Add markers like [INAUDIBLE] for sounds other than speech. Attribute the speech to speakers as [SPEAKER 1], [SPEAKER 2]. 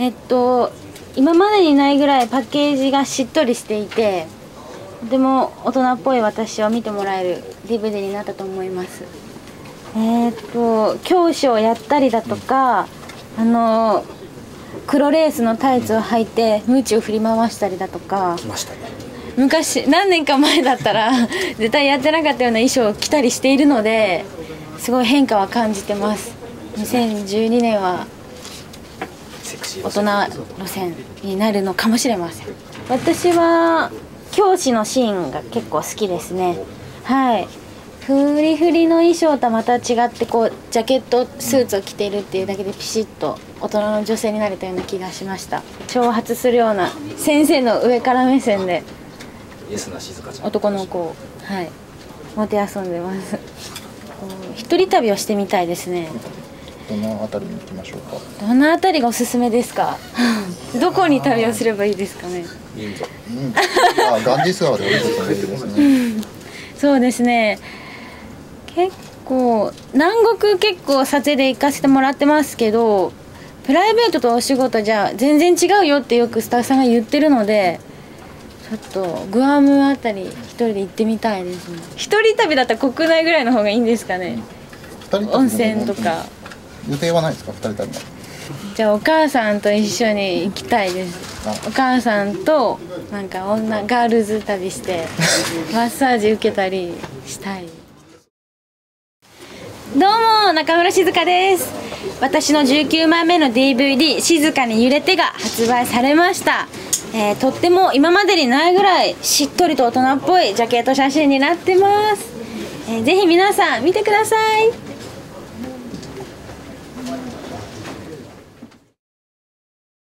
[SPEAKER 1] えっと今までにないぐらいパッケージがしっとりしていてとても大人っぽい私を見てもらえる DVD になったと思います。えー、っと教師をやったりだとかあの黒レースのタイツを履いてムーチを振り回したりだとか
[SPEAKER 2] 来ましたね。
[SPEAKER 1] 昔何年か前だったら [LAUGHS] 絶対やってなかったような衣装を着たりしているのですごい変化は感じてます。2012年は大人路線になるのかもしれません。私は教師のシーンが結構好きですね。はい。フリフリの衣装とはまた違ってこうジャケットスーツを着ているっていうだけでピシッと大人の女性になれたような気がしました。挑発するような先生の上から目線で男の子をはいもてあそんでます。一人旅をしてみたいですね
[SPEAKER 3] どの辺りに行きましょうか？
[SPEAKER 1] どの辺りがおすすめですか？[LAUGHS] どこに旅をすればいいですかね？
[SPEAKER 2] 銀座。
[SPEAKER 3] うん。あガンジス川でね。
[SPEAKER 1] そうですね。結構南国結構撮影で行かせてもらってますけどプライベートとお仕事じゃ全然違うよってよくスタッフさんが言ってるのでちょっとグアムあたり一人で行ってみたいですね。一人旅だったら国内ぐらいの方がいいんですかね？温泉とか
[SPEAKER 3] 予定はないですか二人旅は
[SPEAKER 1] じゃあお母さんと一緒に行きたいです。
[SPEAKER 3] あ。
[SPEAKER 1] お母さんとなんか女ガールズ旅して [LAUGHS] マッサージ受けたりしたい。どうも中村静香です。私の19枚目の DVD「静かに揺れて」が発売されました、えーとっても今までにないぐらいしっとりと大人っぽいジャケット写真になってます、えーぜひ皆さん見てください